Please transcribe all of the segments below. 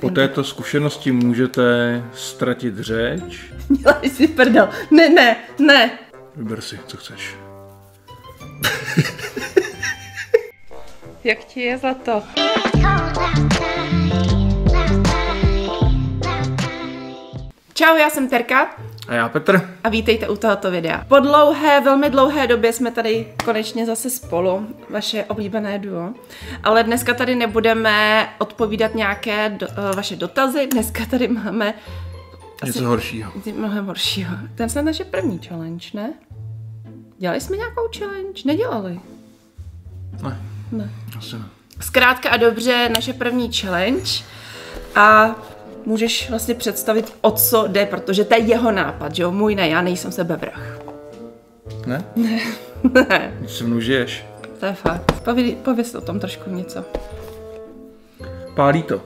Po této zkušenosti můžete ztratit řeč. Dělej si prdel. Ne, ne, ne. Vyber si, co chceš. Jak ti je za to? Čau, já jsem Terka A já Petr. a vítejte u tohoto videa. Po dlouhé, velmi dlouhé době jsme tady konečně zase spolu, vaše oblíbené duo. Ale dneska tady nebudeme odpovídat nějaké do, uh, vaše dotazy, dneska tady máme Něco horšího. mnohem horšího. Ten snad naše první challenge, ne? Dělali jsme nějakou challenge? Nedělali. Ne, Ne. asi ne. Zkrátka a dobře, naše první challenge a můžeš vlastně představit, o co jde, protože to je jeho nápad, že jo? Můj ne, já nejsem sebevrah. Ne? ne, Když se mnou žiješ. to je fakt. Pověd, pověz o tom trošku něco. Pálí to.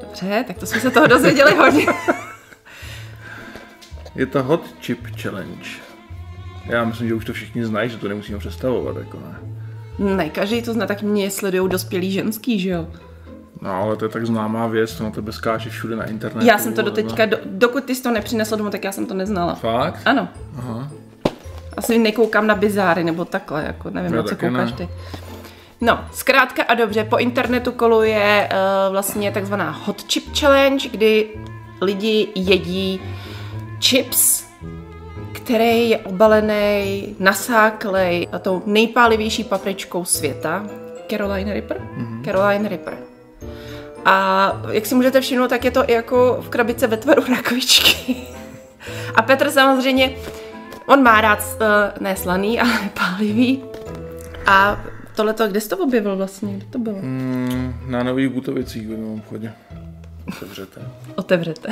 Dobře, tak to jsme se toho dozvěděli hodně. Je to Hot Chip Challenge. Já myslím, že už to všichni znají, že to nemusíme představovat, jako ne. ne, každý to zná, tak mě sledují dospělí ženský, že jo? No, ale to je tak známá věc, to na tebe skáče všude na internetu. Já jsem to doteďka, do, dokud ty jsi to nepřinesl domů, tak já jsem to neznala. Fakt? Ano. Aha. Asi nekoukám na bizáry nebo takhle, jako nevím, Já na co koukáš ne. ty. No, zkrátka a dobře, po internetu koluje uh, vlastně takzvaná hot chip challenge, kdy lidi jedí chips, který je obalený, nasáklej a tou nejpálivější papričkou světa. Carolina Reaper? Mm-hmm. Carolina Reaper. A jak si můžete všimnout, tak je to i jako v krabice ve tvaru rakvičky. A Petr samozřejmě, on má rád uh, ne slaný, ale pálivý. A tohleto, kde jsi to objevil vlastně? Kde to bylo? Mm, na nových Butovicích v jednom obchodě. Otevřete. Otevřete.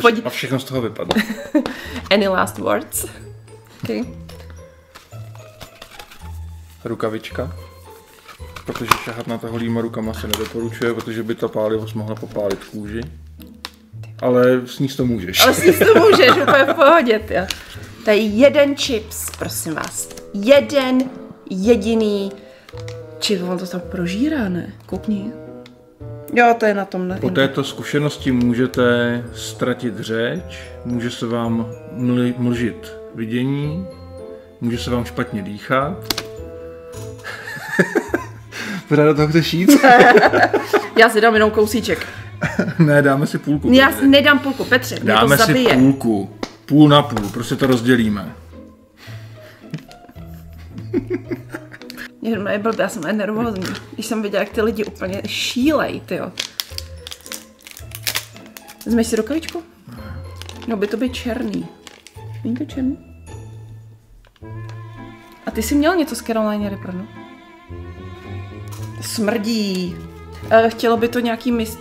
Pojď. A všechno z toho vypadlo. Any last words? Okay. Rukavička. Protože šahat na to holýma rukama se nedoporučuje, protože by ta pálivost mohla popálit kůži. Ale sníst to můžeš. Ale si to můžeš, úplně v pohodě, ty. To je jeden chips, prosím vás. Jeden jediný chip, on to tam prožírá, ne? Koukni. Jo, to je na tom. Po této zkušenosti můžete ztratit řeč, může se vám mli, mlžit vidění, může se vám špatně dýchat. Pořád do toho chceš jít? Já si dám jenom kousíček. ne, dáme si půlku. Já si nedám půlku, Petře, mě dáme to si zabije. půlku. Půl na půl, prostě to rozdělíme. Jenom je blbě, já jsem nervózní. Když jsem viděla, jak ty lidi úplně šílej, ty jo. Vezmeš si rukavičku? No by to být černý. Není to černý? A ty jsi měl něco z Carolina Reaper, no? Smrdí. Eh, chtělo by to nějaký mis...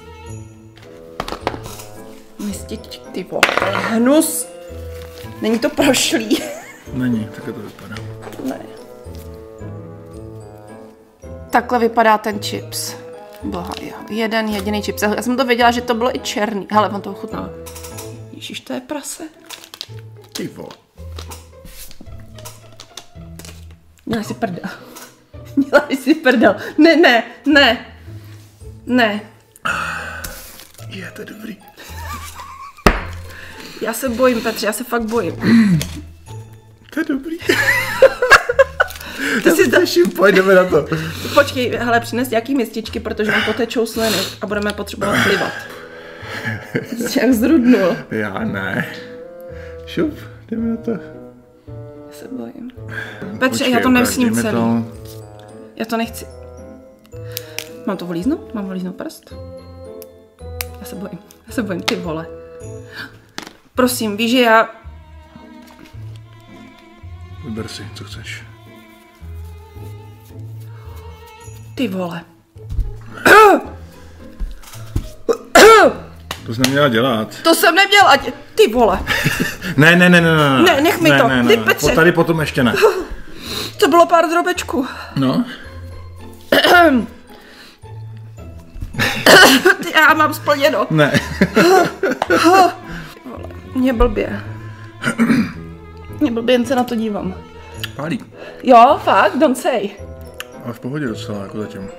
Mističky, ty hnus. Není to prošlý. Není, tak to vypadá. Ne. Takhle vypadá ten chips. Boha, jo. Jeden jediný chips. Já jsem to věděla, že to bylo i černý. Hele, on to ochutnal. Ježíš, to je prase. Ty vole. Dělej si prdel. Dělej si prdel. Ne, ne, ne. Ne. Je, to dobrý. Já se bojím, Petře, já se fakt bojím. To je dobrý. Ty si to... Těším, pojďme na to. Počkej, hele, přines nějaký mističky, protože nám potečou sliny a budeme potřebovat plivat. Jsi jak zrudnul. Já ne. Šup, jdeme na to. Já se bojím. Petře, Počkej, já to nevsním celý. To. Já to nechci. Mám to volíznout? Mám volíznout prst? Já se bojím. Já se bojím, ty vole. Prosím, víš, že já... Vyber si, co chceš. Ty vole. To jsi neměla dělat. To jsem neměl, ať... Ty vole. Ne, ne, ne, ne, ne. Ne, nech mi ne, to. Ne, ne, Petře. Po tady potom ještě ne. To bylo pár drobečků. No. Ty, já mám splněno. Ne. Mě blbě. Mě blbě, jen se na to dívám. Pálí. Jo, fakt, don't say. Ale v pohodě docela, jako zatím.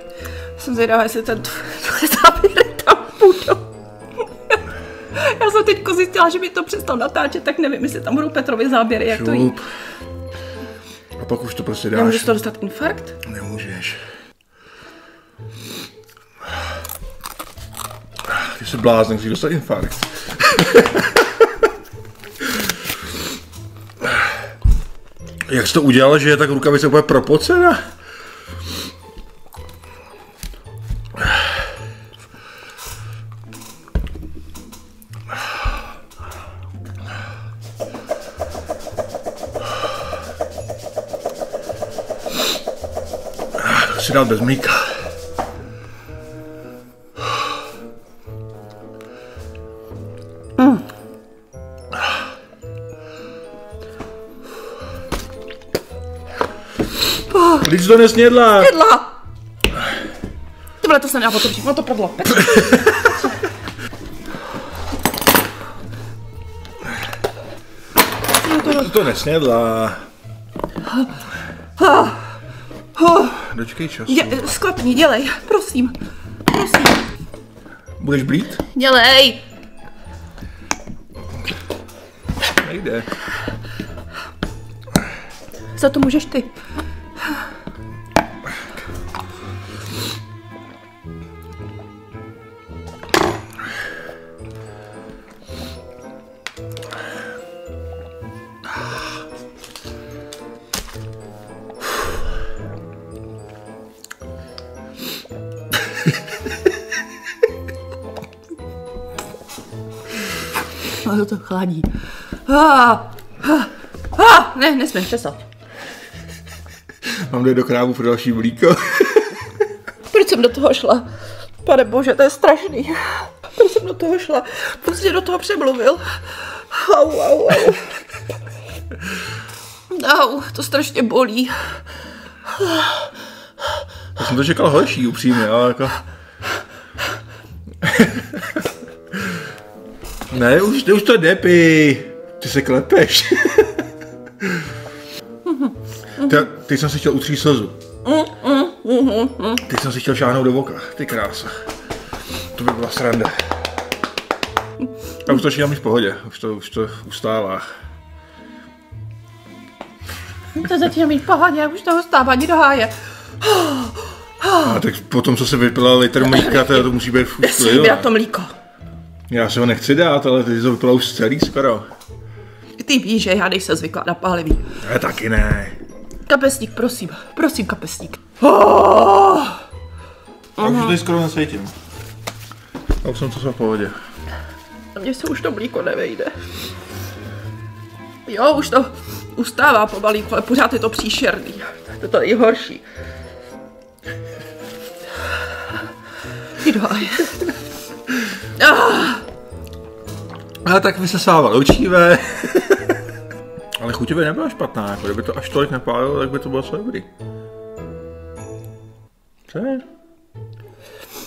Jsem zvědavá, jestli ten tvoje záběry tam budou. Já jsem teď zjistila, že mi to přestal natáčet, tak nevím, jestli tam budou Petrovy záběry, jak to jí. Šup. A pak už to prostě dáš. Nemůžeš to dostat infarkt? Nemůžeš. Jsi blázen, musíš dostat infarkt. Jak jsi to udělal, že je tak rukavice úplně propocena? Si dát bez. Když to nesnědla. Jedla! Tohle to se nedá otevřít, no to padlo. Ty to nesnědla. Dočkej čas. Je, sklapni, dělej, prosím. Prosím. Budeš blít? Dělej! Nejde. Za to můžeš ty. To chladí. Ah, ah, ah, ne, nesmím přestat. Mám jde do krámu pro další mlíko. Proč jsem do toho šla? Pane bože, to je strašný. Proč jsem do toho šla? Prostě do toho přemluvil. Au, au, au. Au, to strašně bolí. Já jsem to čekal horší, upřímně, ale jako... ne, už, už to nepij. Ty se klepeš. ty, ty jsem si chtěl utřít slzu. Ty jsem si chtěl šáhnout do voka. Ty krása. To by byla sranda. A už to být v pohodě. Už to, už to ustává. To začíná mít v pohodě, už to ustávání do háje. A tak potom, co se vypila litr mlíka, to, to musí být Já už si to mlíko. Já se ho nechci dát, ale ty to vypila už celý skoro. Ty víš, že já nejsem zvyklá na pálivý. Já taky ne. Kapesník, prosím, prosím, kapesník. Oh, Já už tady skoro nesvítím. A už jsem to v pohodě. mně se už to mlíko nevejde. Jo, už to ustává pomalíku, ale pořád je to příšerný. To je to nejhorší. Ah, A tak vysesával očivé. Ale chuťově nebyla špatná, jako kdyby to až tolik nepálilo, tak by to bylo docela dobrý. Co je?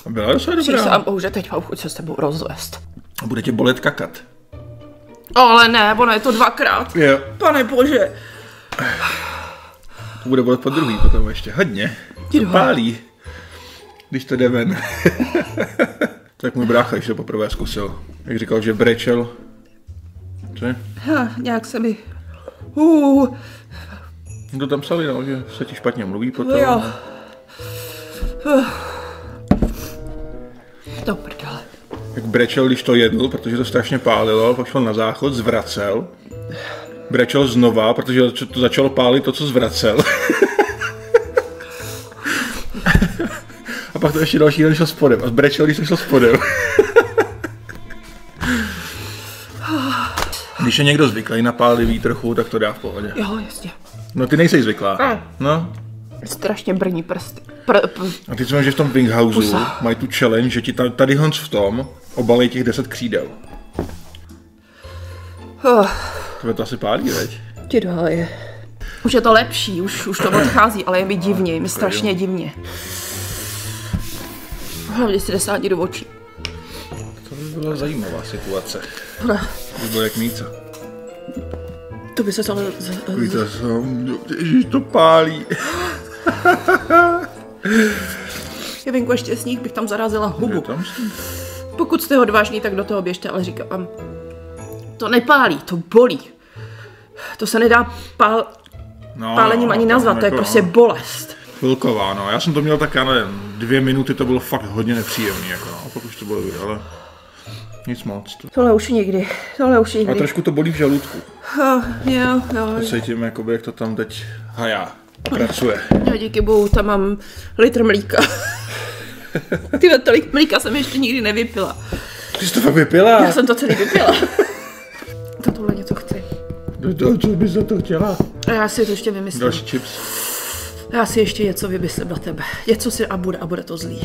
A Byla docela dobrá. Přísám bohu, že teď mám chuť se s tebou rozvést. A bude tě bolet kakat. Ale ne, ono je to dvakrát. Jo. Pane bože. To bude bolet po druhý potom ještě. Hodně. To pálí. Když to jde ven. tak můj brácha ještě to poprvé zkusil. Jak říkal, že brečel. Co je? Ha, nějak se mi... Uh, To tam psali, no, že se ti špatně mluví potom. jo. Uh. Do prdele. Jak brečel, když to jedl, protože to strašně pálilo, pak šel na záchod, zvracel. Brečel znova, protože to začalo pálit to, co zvracel. A pak to ještě další den šel spodem. A brečel, když to šel spodem. Když je někdo zvyklý na pálivý trochu, tak to dá v pohodě. Jo, jasně. No ty nejsi zvyklá. Ne. No. Strašně brní prsty. Pr, pr, A ty máš, že v tom Winghouse mají tu challenge, že ti ta- tady Hans v tom obalí těch 10 křídel. uh, To to asi pálí, veď? ti je. Už je to lepší, už, už to odchází, ale je mi divně, je mi strašně divně. Hlavně si desátí do očí. To by byla zajímavá situace. Ne, To by bylo jak míca. To by se z- Víte, ježiš, to pálí. Je venku ještě sníh, bych tam zarazila hubu. tam? Pokud jste odvážní, tak do toho běžte, ale říkám, to nepálí, to bolí. To se nedá pál, No, pálením ani tam nazvat, to je jako, prostě bolest. Chvilková, no. Já jsem to měl tak, já nevím, dvě minuty, to bylo fakt hodně nepříjemný, jako no. Pak už to bylo, ale nic moc. To. Tohle už nikdy, tohle už A nikdy. trošku to bolí v žaludku. Oh, jo, jo, Cítím, jakoby, jak to tam teď hajá a pracuje. jo, díky bohu, tam mám litr mlíka. Ty tolik mlíka jsem ještě nikdy nevypila. Ty jsi to fakt vypila? Já jsem to celý vypila. To tohle něco chci. Do, do, co bys za to chtěla? A já si to ještě vymyslím. Další chips. Já si ještě něco vymyslím na tebe. Něco si a bude, a bude to zlý.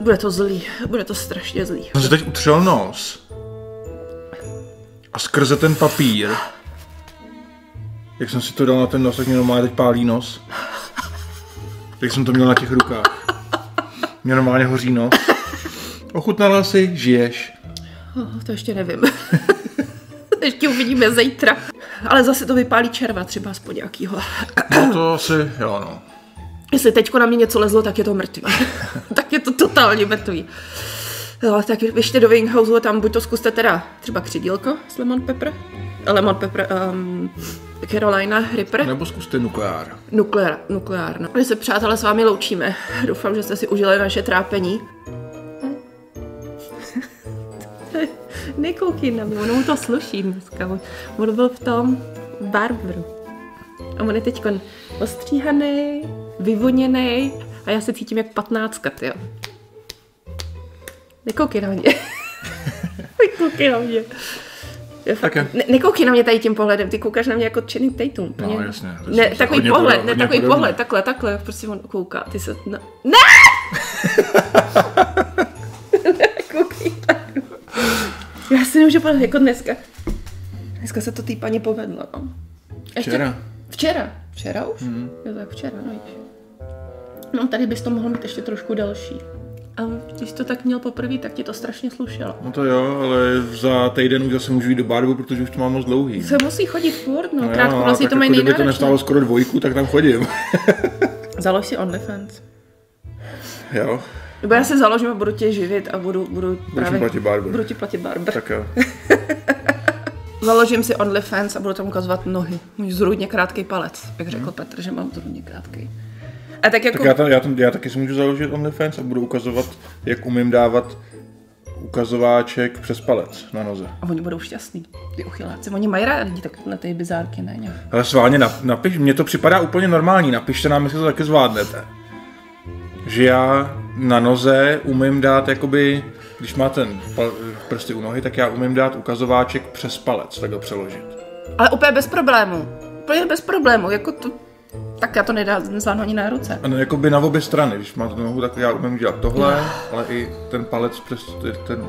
Bude to zlý, bude to strašně zlý. Jsem si teď utřel nos. A skrze ten papír, jak jsem si to dal na ten nos, tak mě normálně teď pálí nos. Jak jsem to měl na těch rukách. Mě normálně hoří nos. Ochutnala si, žiješ. Oh, to ještě nevím. ještě uvidíme zítra. Ale zase to vypálí červa třeba aspoň nějakýho. No to asi, jo no. Jestli teďko na mě něco lezlo, tak je to mrtvý. tak je to totálně mrtvý. Jo, tak běžte do Winghouse tam buď to zkuste teda třeba křidílko s lemon pepper, lemon pepper, um, Carolina Reaper, Nebo zkuste nukleár. nukleár, nukleárna. My se přátelé s vámi loučíme. Doufám, že jste si užili naše trápení. Nekoukej na mě, ono mu to sluší dneska. On- On byl v tom barberu. A on je teď ostříhaný, vyvoněný a já se cítím jak patnáctka, jo. Nekoukej na mě. Nekoukej na mě. Fakt, Také. ne, nekoukej na mě tady tím pohledem, ty koukáš na mě jako Channing Tatum. No, jasně, Ne, takový hodně pohled, podob- ne, hodně takový pohled, takhle, takhle, prostě on kouká, ty se, no. ne! Koukej na mě. Já si nemůžu povedat, jako dneska. Dneska se to té paní povedlo, no. Ještě- Včera. Včera. Včera už? Mm. Jo, tak včera, no víš. No tady bys to mohl mít ještě trošku delší. A když jsi to tak měl poprvé, tak ti to strašně slušelo. No to jo, ale za týden už zase můžu jít do barbu, protože už to mám moc dlouhý. Se musí chodit furt, no, No krátko jo, vlastně to mají jako kdyby to nestálo skoro dvojku, tak tam chodím. Založ si OnlyFans. jo, Nebo já se založím a budu tě živit a budu, budu právě... platit barber. Budu ti platit barber. tak jo. Založím si OnlyFans a budu tam ukazovat nohy. Můj zrůdně krátký palec, jak řekl Petr, že mám zrůdně krátký. A tak jako... Tak já, tam, já, tam, já taky si můžu založit OnlyFans a budu ukazovat, jak umím dávat ukazováček přes palec na noze. A oni budou šťastní, ty uchyláci. Oni mají rádi takové ty bizárky, ne? nějak. Ale sválně nap, napiš, mně to připadá úplně normální, napište nám, jestli to taky zvládnete. Že já na noze umím dát jakoby, když má ten prsty u nohy, tak já umím dát ukazováček přes palec, tak ho přeložit. Ale úplně bez problémů. Úplně bez problémů, jako to... Tak já to nedá, nezvládnu ani na ruce. A no, jakoby na obě strany, když máte nohu, tak já umím dělat tohle, ale i ten palec přes ten...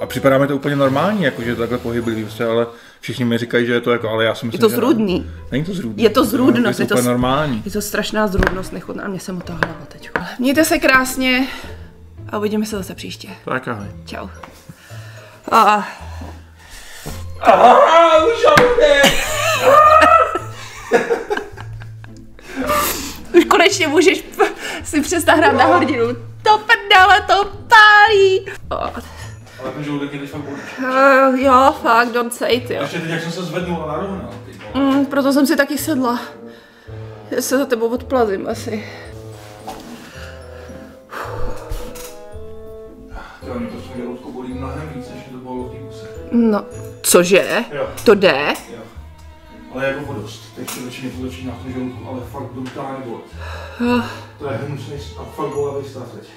A připadá mi to úplně normální, jako že je to takhle pohyblivý, prostě, ale všichni mi říkají, že je to jako, ale já si myslím, Je to ne. zrůdný. Není to zrůdný. Je to zrůdnost, je je to to úplně s- normální. Je to strašná zrůdnost, nechutná. Mě se mu ta hlava teď. Mějte se krásně a uvidíme se zase příště. Tak ahoj. Čau. A... Už konečně můžeš si přestat hrát na hrdinu. To prdele, to pálí. O, Ale ten žaludek je teď fakt bolí. uh, jo, fakt, don't say it, jo. Ještě teď, jak jsem se zvednul a narovnal. Mm, proto jsem si taky sedla. Já se za tebou odplazím asi. Jo, mě to v tom žaludku bolí mnohem víc, než to bylo v té. No, cože? Jo. To jde? Jo. Ale jako vodost. Teď se začíná to začíná v tom žaludku, ale fakt brutálně bolet. To je hnusný a fakt bolavý stav teď.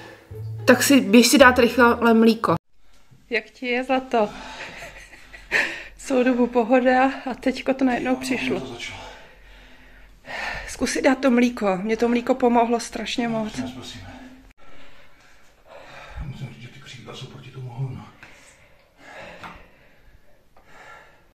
Tak si běž si dát rychle mlíko. Jak ti je za to? Celou dobu pohoda a teďko to najednou přišlo. To začalo. Zkus si dát to mlíko. Mě to mlíko pomohlo strašně moc. Prosím.